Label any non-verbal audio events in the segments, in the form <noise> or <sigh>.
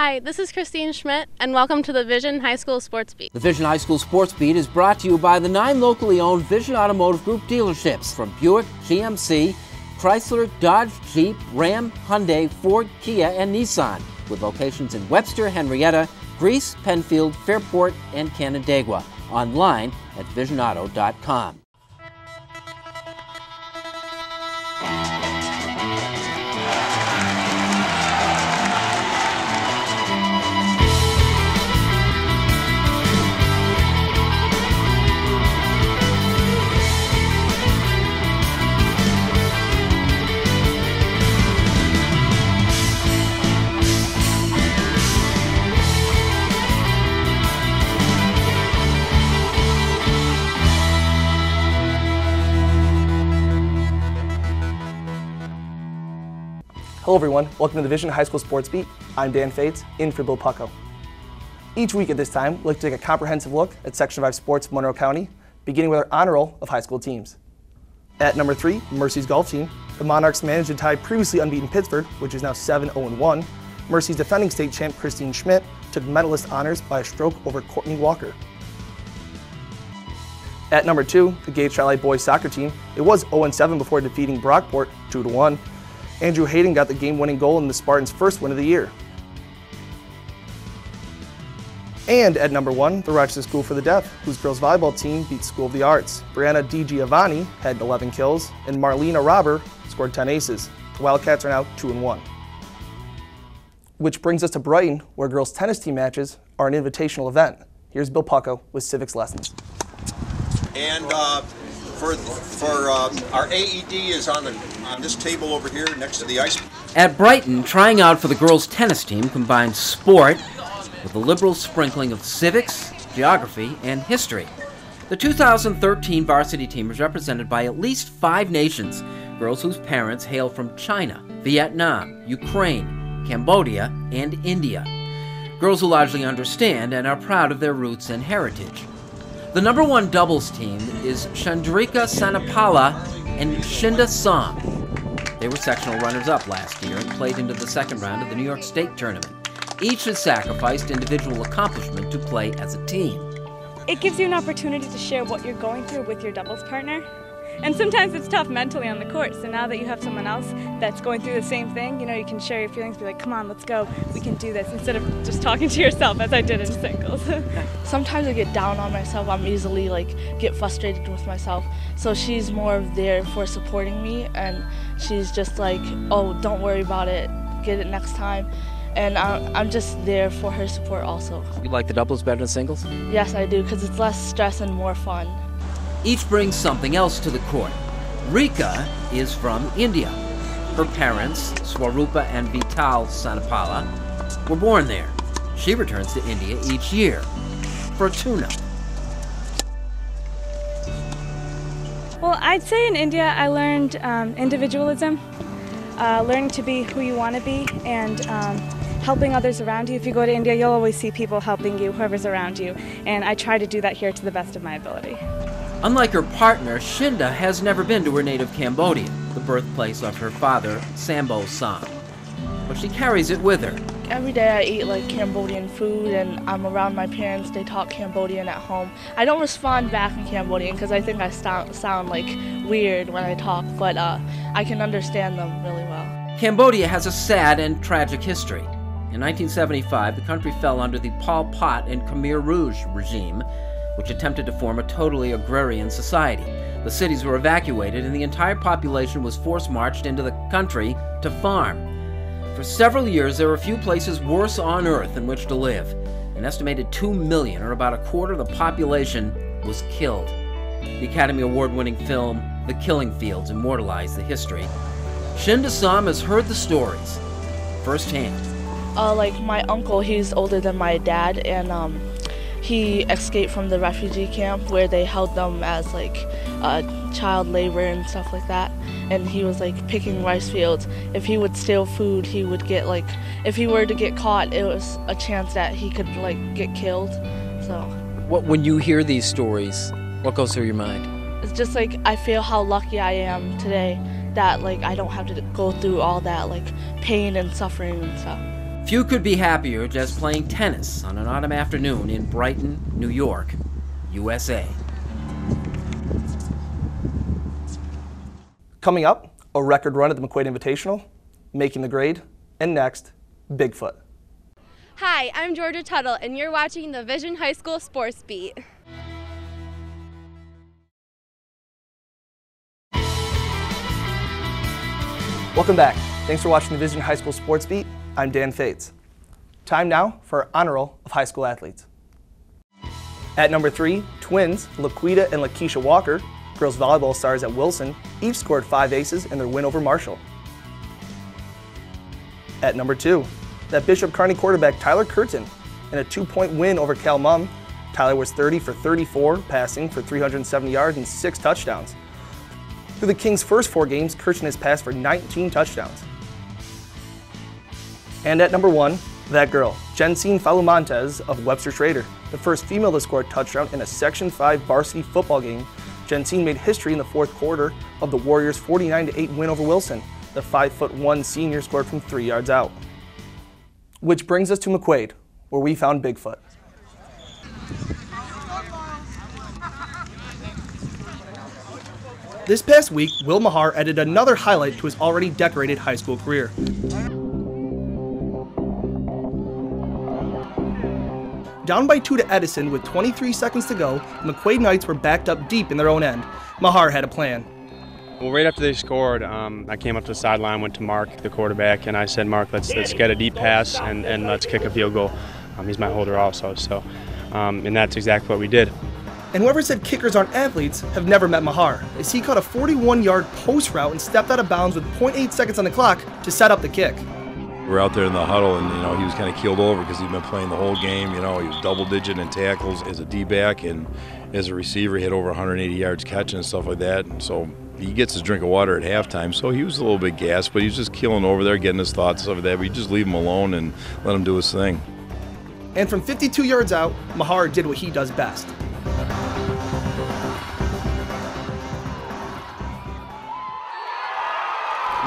Hi, this is Christine Schmidt, and welcome to the Vision High School Sports Beat. The Vision High School Sports Beat is brought to you by the nine locally owned Vision Automotive Group dealerships from Buick, GMC, Chrysler, Dodge, Jeep, Ram, Hyundai, Ford, Kia, and Nissan, with locations in Webster, Henrietta, Greece, Penfield, Fairport, and Canandaigua. Online at visionauto.com. Hello everyone, welcome to the Vision High School Sports Beat. I'm Dan Fates, in for Bill Pucko. Each week at this time, we like to take a comprehensive look at Section 5 sports of Monroe County, beginning with our honor roll of high school teams. At number 3, Mercy's golf team, the Monarchs managed to tie previously unbeaten Pittsford, which is now 7-0-1. Mercy's defending state champ Christine Schmidt took medalist honors by a stroke over Courtney Walker. At number 2, the Gates Chili boys soccer team, it was 0-7 before defeating Brockport 2-1. Andrew Hayden got the game-winning goal in the Spartans' first win of the year. And at number one, the Rochester School for the Deaf, whose girls volleyball team beat School of the Arts. Brianna Di Giovanni had 11 kills, and Marlena Robber scored 10 aces. The Wildcats are now 2 and 1. Which brings us to Brighton, where girls' tennis team matches are an invitational event. Here's Bill Pucko with civics lessons. And uh, for for uh, our AED is on the on this table over here next to the ice. At Brighton, trying out for the girls' tennis team combines sport with a liberal sprinkling of civics, geography, and history. The 2013 varsity team is represented by at least five nations, girls whose parents hail from China, Vietnam, Ukraine, Cambodia, and India. Girls who largely understand and are proud of their roots and heritage. The number one doubles team is Chandrika Sanapala and Shinda Som. They were sectional runners up last year and played into the second round of the New York State tournament. Each has sacrificed individual accomplishment to play as a team. It gives you an opportunity to share what you're going through with your doubles partner. And sometimes it's tough mentally on the court. So now that you have someone else that's going through the same thing, you know, you can share your feelings, be like, come on, let's go, we can do this, instead of just talking to yourself as I did in singles. <laughs> Sometimes I get down on myself. I'm easily like get frustrated with myself. So she's more there for supporting me and she's just like, oh, don't worry about it, get it next time. And I'm just there for her support also. You like the doubles better than singles? Yes, I do, because it's less stress and more fun. Each brings something else to the court. Rika is from India. Her parents, Swarupa and Vital Sanapala, were born there. She returns to India each year for a tune-up. Well, I'd say in India I learned um, individualism, uh, learning to be who you want to be, and um, helping others around you. If you go to India, you'll always see people helping you, whoever's around you, and I try to do that here to the best of my ability. Unlike her partner, Shinda has never been to her native Cambodia, the birthplace of her father, Sambo Sam. But she carries it with her. Every day I eat like Cambodian food and I'm around my parents, they talk Cambodian at home. I don't respond back in Cambodian because I think I sound, sound like weird when I talk, but uh, I can understand them really well. Cambodia has a sad and tragic history. In 1975, the country fell under the Pol Pot and Khmer Rouge regime, which attempted to form a totally agrarian society. The cities were evacuated and the entire population was force marched into the country to farm. For several years, there were few places worse on earth in which to live. An estimated 2 million, or about a quarter of the population, was killed. The Academy Award winning film The Killing Fields immortalized the history. Shinda Sam has heard the stories firsthand. Uh, like my uncle, he's older than my dad, and um, he escaped from the refugee camp where they held them as like uh, child labor and stuff like that. And he was like picking rice fields. If he would steal food, he would get like, if he were to get caught, it was a chance that he could like get killed. So. What when you hear these stories, what goes through your mind? It's just like I feel how lucky I am today that like I don't have to go through all that like pain and suffering and stuff. Few could be happier just playing tennis on an autumn afternoon in Brighton, New York, USA. Coming up, a record run at the McQuaid Invitational, making the grade, and next, Bigfoot. Hi, I'm Georgia Tuttle, and you're watching the Vision High School Sports Beat. Welcome back. Thanks for watching the Vision High School Sports Beat. I'm Dan Fates. Time now for honor roll of high school athletes. At number three, twins Laquita and Lakeisha Walker, girls volleyball stars at Wilson, each scored five aces in their win over Marshall. At number two, that Bishop Kearney quarterback Tyler Curtin in a two-point win over Cal Mum. Tyler was 30 for 34, passing for 370 yards and six touchdowns. Through the Kings' first four games, Curtin has passed for 19 touchdowns. And at number one, that girl, Jensine Falumontes of Webster Schroeder, the first female to score a touchdown in a Section 5 varsity football game. Jensine made history in the fourth quarter of the Warriors' 49-8 win over Wilson. The 5'1 senior scored from three yards out. Which brings us to McQuaid, where we found Bigfoot. This past week, Will Mahar added another highlight to his already decorated high school career. Down by two to Edison with 23 seconds to go, the McQuaid Knights were backed up deep in their own end. Mahar had a plan. Well, right after they scored, um, I came up to the sideline, went to Mark, the quarterback, and I said, Mark, let's let's get a deep pass and, and let's kick a field goal. Um, he's my holder also, so um, and that's exactly what we did. And whoever said kickers aren't athletes have never met Mahar, as he caught a 41 yard post route and stepped out of bounds with 0.8 seconds on the clock to set up the kick. We were out there in the huddle, and you know he was kind of keeled over because he'd been playing the whole game. You know he was double digit in tackles as a D back, and as a receiver, he had over 180 yards catching and stuff like that. And so he gets his drink of water at halftime. So he was a little bit gassed, but he was just keeling over there, getting his thoughts of that. We just leave him alone and let him do his thing. And from 52 yards out, Mahar did what he does best.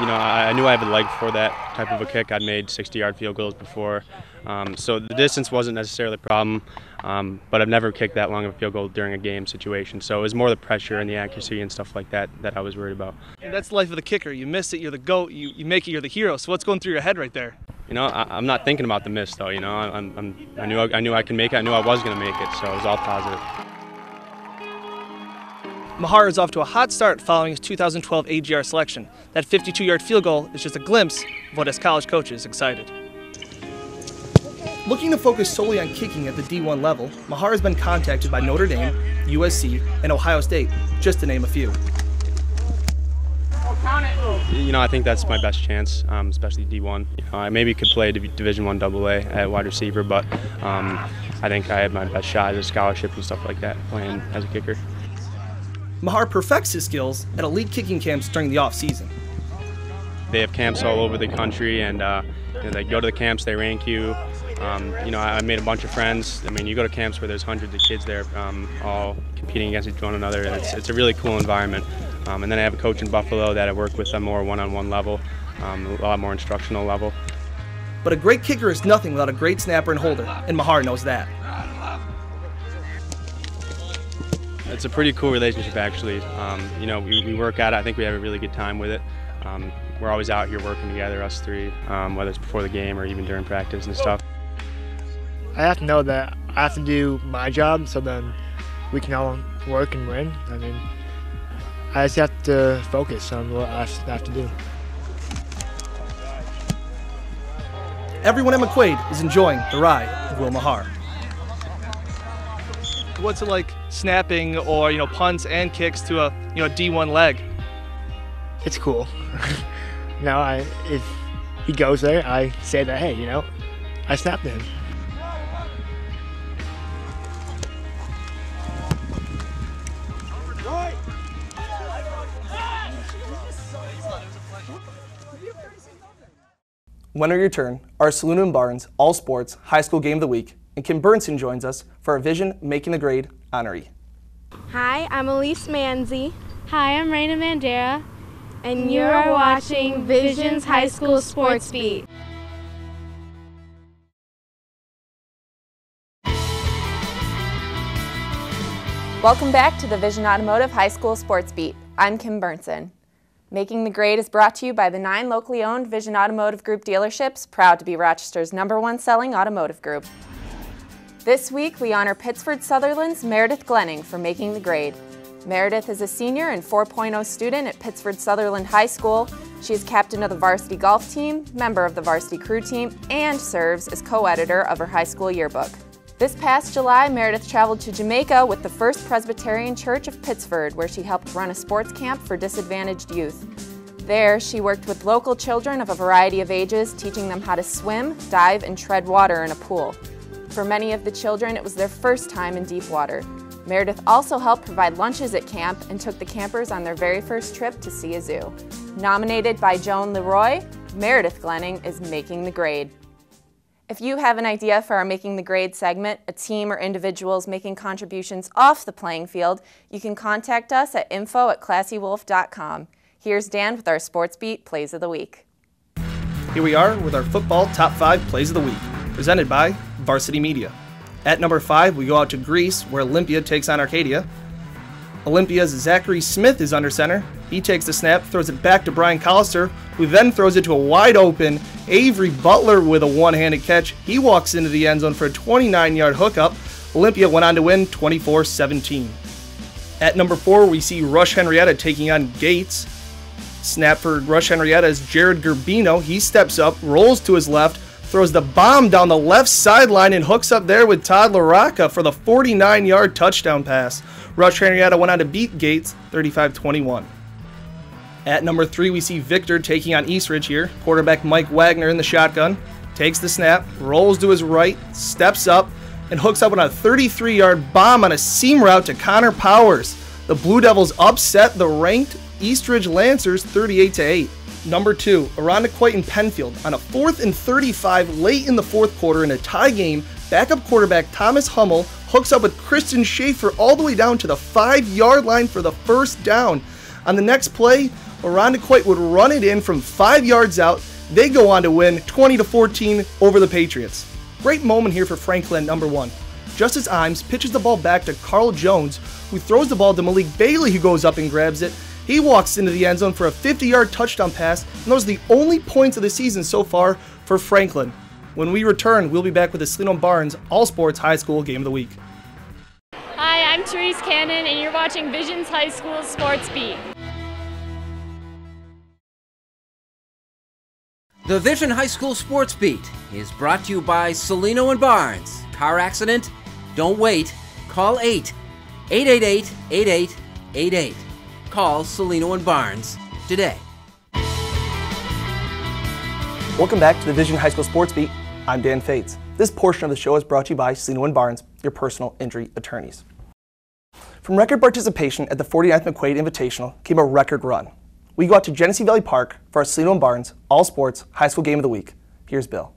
You know, I, I knew I had a leg for that type of a kick. I'd made 60-yard field goals before, um, so the distance wasn't necessarily a problem. Um, but I've never kicked that long of a field goal during a game situation. So it was more the pressure and the accuracy and stuff like that that I was worried about. And that's the life of the kicker. You miss it, you're the goat. You, you make it, you're the hero. So what's going through your head right there? You know, I, am not thinking about the miss though. You know, I'm, I'm, i knew I, I knew I could make it. I knew I was going to make it. So it was all positive. Mahar is off to a hot start following his 2012 AGR selection. That 52-yard field goal is just a glimpse of what his college coach is excited. Looking to focus solely on kicking at the D1 level, Mahar has been contacted by Notre Dame, USC, and Ohio State, just to name a few. You know, I think that's my best chance, um, especially D1. You know, I maybe could play Division One AA at wide receiver, but um, I think I have my best shot at a scholarship and stuff like that, playing as a kicker. Mahar perfects his skills at elite kicking camps during the off season. They have camps all over the country, and uh, you know, they go to the camps, they rank you. Um, you know, I made a bunch of friends. I mean, you go to camps where there's hundreds of kids there, um, all competing against one another. It's, it's a really cool environment. Um, and then I have a coach in Buffalo that I work with on more one-on-one level, um, a lot more instructional level. But a great kicker is nothing without a great snapper and holder, and Mahar knows that. It's a pretty cool relationship, actually. Um, you know, we, we, work at it. I think we have a really good time with it. Um, we're always out here working together, us three, whether it's before the game or even during practice and stuff. I have to know that I have to do my job so then we can all work and win. I mean, I just have to focus on what I have to do. Everyone at McQuaid is enjoying the ride of Will Mahar. What's it like snapping or you know punts and kicks to a you know D1 leg? It's cool. <laughs> now I if he goes there, I say that hey, you know, I snapped him. When are your turn? Our Cellino and Barnes All Sports High School Game of the Week, and Kim Burnson joins us for our Vision Making the Grade honoree. Hi, I'm Elise Manzi. Hi, I'm Raina Mandera. And you're watching Visions High School Sports Beat. Welcome back to the Vision Automotive High School Sports Beat. I'm Kim Burnson. Making the Grade is brought to you by the nine locally owned Vision Automotive Group dealerships, proud to be Rochester's number one selling automotive group. This week, we honor Pittsford Sutherland's Meredith Glenning for making the grade. Meredith is a senior and 4.0 student at Pittsford Sutherland High School. She is captain of the varsity golf team, member of the varsity crew team, and serves as co-editor of her high school yearbook. This past July, Meredith traveled to Jamaica with the First Presbyterian Church of Pittsford, where she helped run a sports camp for disadvantaged youth. There, she worked with local children of a variety of ages, teaching them how to swim, dive, and tread water in a pool. For many of the children, it was their first time in deep water. Meredith also helped provide lunches at camp and took the campers on their very first trip to see a zoo. Nominated by Joan Leroy, Meredith Glenning is making the grade. If you have an idea for our Making the Grade segment, a team or individuals making contributions off the playing field, you can contact us at info at classywolf.com. Here's Dan with our Sports Beat Plays of the Week. Here we are with our football top five plays of the week, presented by Varsity Media. At number five, we go out to Greece, where Olympia takes on Arcadia. Olympia's Zachary Smith is under center. He takes the snap, throws it back to Brian Collister, who then throws it to a wide open Avery Butler with a one handed catch. He walks into the end zone for a 29 yard hookup. Olympia went on to win 24 17. At number four, we see Rush Henrietta taking on Gates. Snap for Rush Henrietta is Jared Gerbino. He steps up, rolls to his left, throws the bomb down the left sideline, and hooks up there with Todd LaRocca for the 49 yard touchdown pass. Rush Henrietta went on to beat Gates 35 21. At number three, we see Victor taking on Eastridge here. Quarterback Mike Wagner in the shotgun. Takes the snap, rolls to his right, steps up, and hooks up on a 33 yard bomb on a seam route to Connor Powers. The Blue Devils upset the ranked Eastridge Lancers 38 8. Number two, Irondequoit and Penfield on a fourth and 35 late in the fourth quarter in a tie game. Backup quarterback Thomas Hummel hooks up with Kristen Schaefer all the way down to the five yard line for the first down. On the next play, Irondequoit would run it in from five yards out. They go on to win 20 to 14 over the Patriots. Great moment here for Franklin, number one. Justice Imes pitches the ball back to Carl Jones, who throws the ball to Malik Bailey, who goes up and grabs it. He walks into the end zone for a 50 yard touchdown pass, and those are the only points of the season so far for Franklin. When we return, we'll be back with the Cellino Barnes All Sports High School Game of the Week. Hi, I'm Therese Cannon, and you're watching Visions High School Sports Beat. The Vision High School Sports Beat is brought to you by Cellino and Barnes. Car accident? Don't wait. Call 8 888 8888. Call Cellino and Barnes today. Welcome back to the Vision High School Sports Beat. I'm Dan Fates. This portion of the show is brought to you by Cellino and Barnes, your personal injury attorneys. From record participation at the 49th McQuaid Invitational came a record run. We go out to Genesee Valley Park for our Cellino and Barnes All Sports High School Game of the Week. Here's Bill.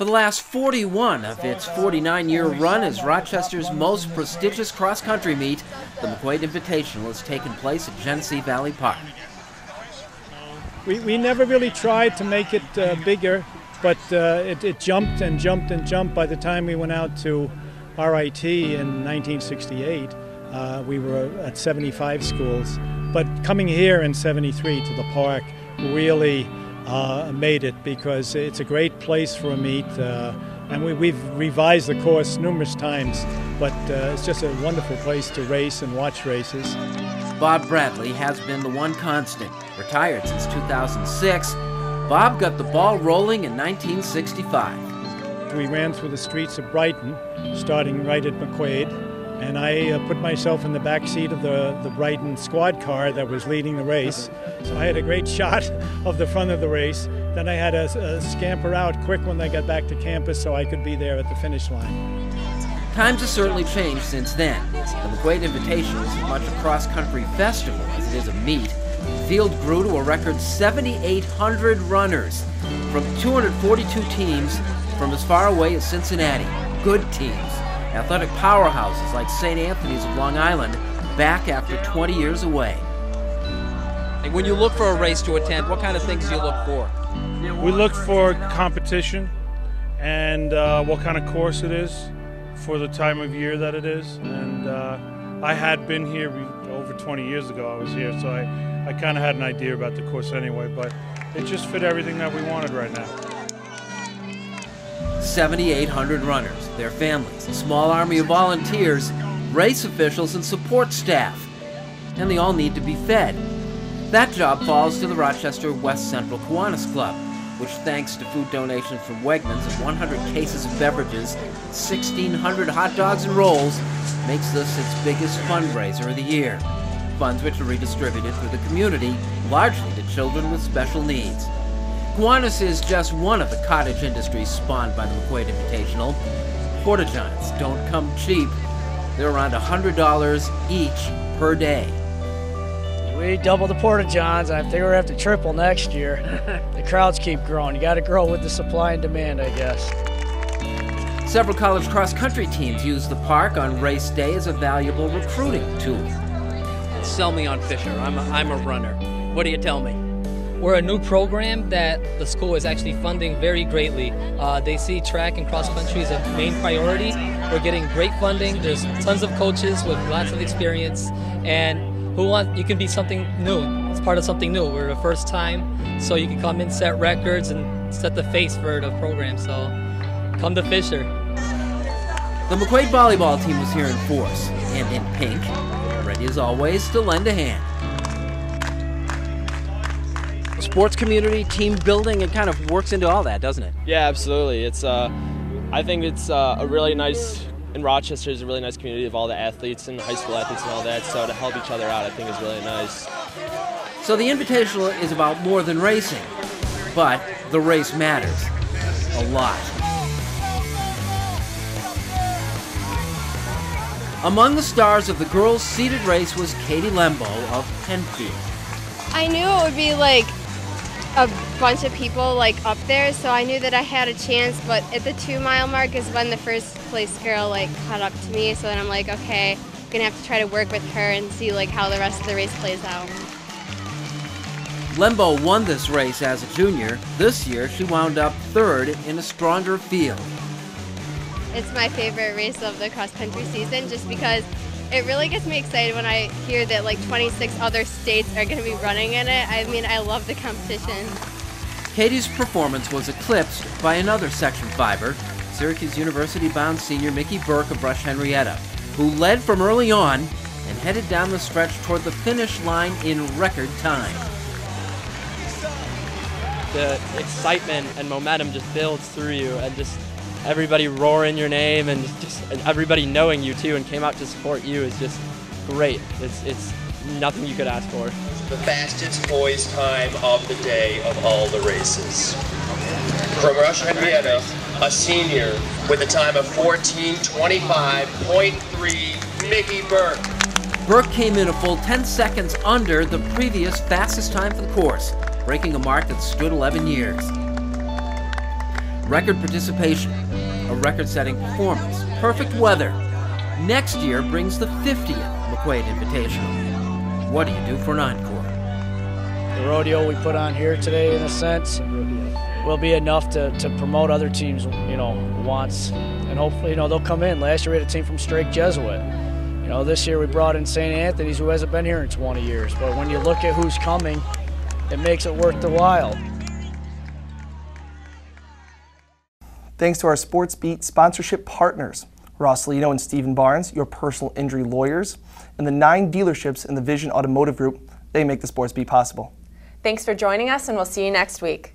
For the last 41 of its 49 year run as Rochester's most prestigious cross country meet, the McQuaid Invitational has taken place at Genesee Valley Park. We, we never really tried to make it uh, bigger, but uh, it, it jumped and jumped and jumped by the time we went out to RIT in 1968. Uh, we were at 75 schools, but coming here in 73 to the park really uh, made it because it's a great place for a meet. Uh, and we, have revised the course numerous times, but uh, it's just a wonderful place to race and watch races. Bob Bradley has been the one constant. Retired since 2006, Bob got the ball rolling in 1965. We ran through the streets of Brighton, starting right at McQuaid, and I uh, put myself in the back seat of the, the Brighton squad car that was leading the race. So I had a great <laughs> shot of the front of the race. Then I had to scamper out quick when I got back to campus so I could be there at the finish line. Times have certainly changed since then. The McQuaid Invitational is as much a cross-country festival as it is a meet. The field grew to a record 7,800 runners from 242 teams from as far away as Cincinnati. Good teams. Athletic powerhouses like St. Anthony's of Long Island back after 20 years away. And When you look for a race to attend, what kind of things do you look for? We look for competition and uh, what kind of course it is for the time of year that it is. And uh, I had been here over 20 years ago. I was here, so I, I kind of had an idea about the course anyway. But it just fit everything that we wanted right now. 7,800 runners, their families, a small army of volunteers, race officials, and support staff. And they all need to be fed. That job falls to the Rochester West Central Kiwanis Club, which, thanks to food donations from Wegmans and 100 cases of beverages, 1,600 hot dogs and rolls, makes this its biggest fundraiser of the year. Funds which are redistributed through the community, largely to children with special needs. Kiwanis is just one of the cottage industries spawned by the McQuaid Invitational. Porta Johns don't come cheap. They're around $100 each per day. We double the Porta Johns, and I think we're going to have to triple next year. <laughs> the crowds keep growing. You got to grow with the supply and demand, I guess. Several college cross country teams use the park on race day as a valuable recruiting tool. Sell me on Fisher. I'm a, I'm a runner. What do you tell me? We're a new program that the school is actually funding very greatly. Uh, they see track and cross country as a main priority. We're getting great funding. There's tons of coaches with lots of experience, and who want you can be something new. It's part of something new. We're the first time, so you can come in, set records, and set the face for the program. So come to Fisher. The McQuaid volleyball team was here in force and in pink, ready as always to lend a hand sports community, team building, it kind of works into all that, doesn't it? Yeah, absolutely. It's uh, I think it's uh, a really nice in Rochester is a really nice community of all the athletes and high school athletes and all that. So to help each other out, I think is really nice. So the Invitational is about more than racing, but the race matters a lot. Among the stars of the girls' seeded race was Katie Lembo of Penfield. I knew it would be like a bunch of people like up there, so I knew that I had a chance. But at the two mile mark is when the first place girl like caught up to me. So then I'm like, okay, I'm gonna have to try to work with her and see like how the rest of the race plays out. Lembo won this race as a junior. This year, she wound up third in a stronger field. It's my favorite race of the cross country season, just because it really gets me excited when I hear that like 26 other states are going to be running in it. I mean, I love the competition. Katie's performance was eclipsed by another Section 5er, Syracuse University bound senior Mickey Burke of Rush Henrietta, who led from early on and headed down the stretch toward the finish line in record time. The excitement and momentum just builds through you and just everybody roaring your name and just and everybody knowing you too and came out to support you is just great. It's it's nothing you could ask for. The fastest boys time of the day of all the races. From Rush Henrietta, a senior with a time of 14:25.3, Mickey Burke. Burke came in a full 10 seconds under the previous fastest time for the course, breaking a mark that stood 11 years record participation, a record setting performance, perfect weather. Next year brings the 50th McQuaid Invitational. What do you do for an encore? The rodeo we put on here today, in a sense, will be enough to, to promote other teams, you know, wants. And hopefully, you know, they'll come in. Last year we had a team from Strake Jesuit. You know, this year we brought in St. Anthony's, who hasn't been here in 20 years. But when you look at who's coming, it makes it worth the while. Thanks to our Sports Beat sponsorship partners, Ross Cellino and Stephen Barnes, your personal injury lawyers, and the nine dealerships in the Vision Automotive Group, they make the Sports Beat possible. Thanks for joining us, and we'll see you next week.